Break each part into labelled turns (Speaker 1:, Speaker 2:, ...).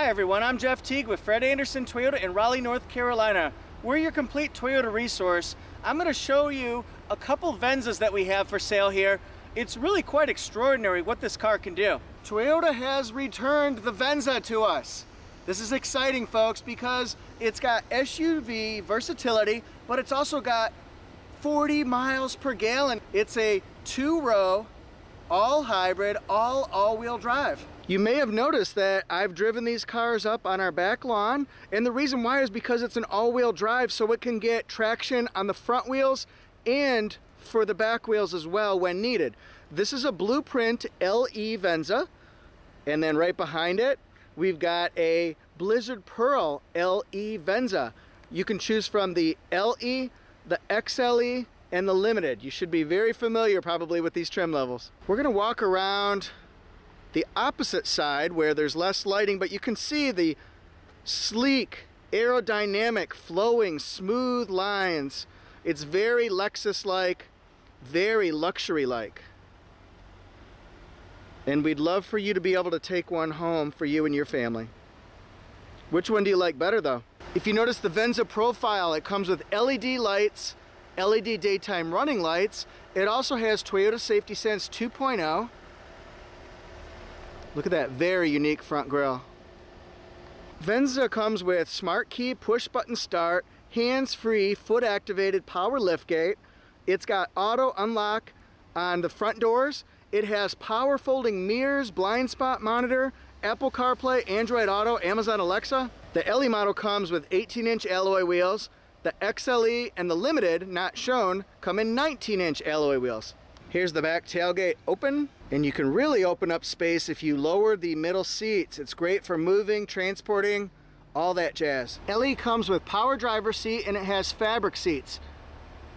Speaker 1: Hi everyone, I'm Jeff Teague with Fred Anderson Toyota in Raleigh, North Carolina. We're your complete Toyota resource. I'm going to show you a couple Venzas that we have for sale here. It's really quite extraordinary what this car can do. Toyota has returned the Venza to us. This is exciting folks because it's got SUV versatility, but it's also got 40 miles per gallon. It's a two row, all hybrid, all all-wheel drive. You may have noticed that I've driven these cars up on our back lawn and the reason why is because it's an all-wheel drive so it can get traction on the front wheels and for the back wheels as well when needed. This is a Blueprint LE Venza and then right behind it we've got a Blizzard Pearl LE Venza. You can choose from the LE, the XLE, and the Limited. You should be very familiar probably with these trim levels. We're gonna walk around the opposite side where there's less lighting, but you can see the sleek, aerodynamic, flowing, smooth lines. It's very Lexus-like, very luxury-like. And we'd love for you to be able to take one home for you and your family. Which one do you like better though? If you notice the Venza profile, it comes with LED lights, LED daytime running lights. It also has Toyota Safety Sense 2.0. Look at that very unique front grille. Venza comes with smart key push button start, hands-free foot activated power liftgate. It's got auto unlock on the front doors. It has power folding mirrors, blind spot monitor, Apple CarPlay, Android Auto, Amazon Alexa. The LE model comes with 18 inch alloy wheels. The XLE and the Limited, not shown, come in 19 inch alloy wheels. Here's the back tailgate open, and you can really open up space if you lower the middle seats. It's great for moving, transporting, all that jazz. LE comes with power driver seat and it has fabric seats.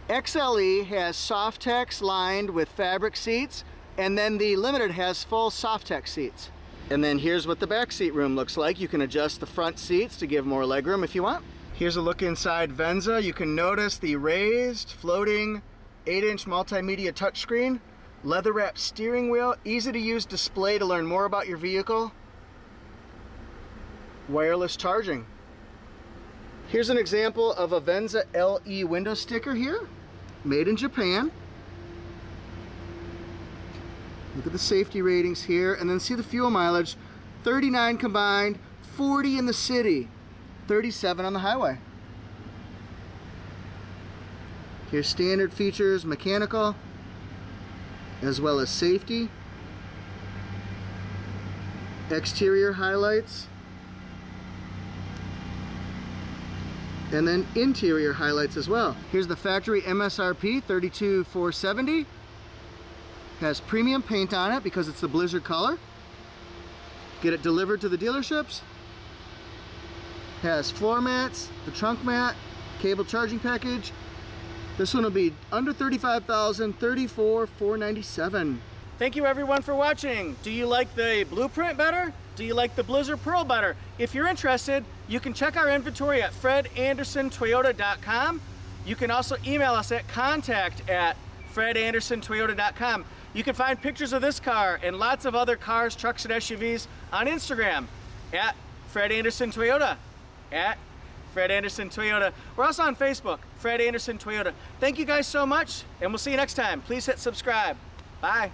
Speaker 1: XLE has Softex lined with fabric seats and then the Limited has full Softex seats. And then here's what the back seat room looks like. You can adjust the front seats to give more legroom if you want. Here's a look inside Venza. You can notice the raised, floating 8-inch multimedia touchscreen, leather wrapped steering wheel, easy to use display to learn more about your vehicle, wireless charging. Here's an example of a Venza LE window sticker here, made in Japan. Look at the safety ratings here, and then see the fuel mileage, 39 combined, 40 in the city, 37 on the highway. Here's standard features, mechanical, as well as safety. Exterior highlights. And then interior highlights as well. Here's the factory MSRP 32470. Has premium paint on it because it's the Blizzard color. Get it delivered to the dealerships. Has floor mats, the trunk mat, cable charging package, this one will be under 35,000, 34, 497. Thank you everyone for watching. Do you like the Blueprint better? Do you like the Blizzard Pearl better? If you're interested, you can check our inventory at fredandersontoyota.com. You can also email us at contact at fredandersontoyota.com. You can find pictures of this car and lots of other cars, trucks, and SUVs on Instagram at Fred Anderson Toyota, at Fred Anderson Toyota. We're also on Facebook, Fred Anderson Toyota. Thank you guys so much, and we'll see you next time. Please hit subscribe. Bye.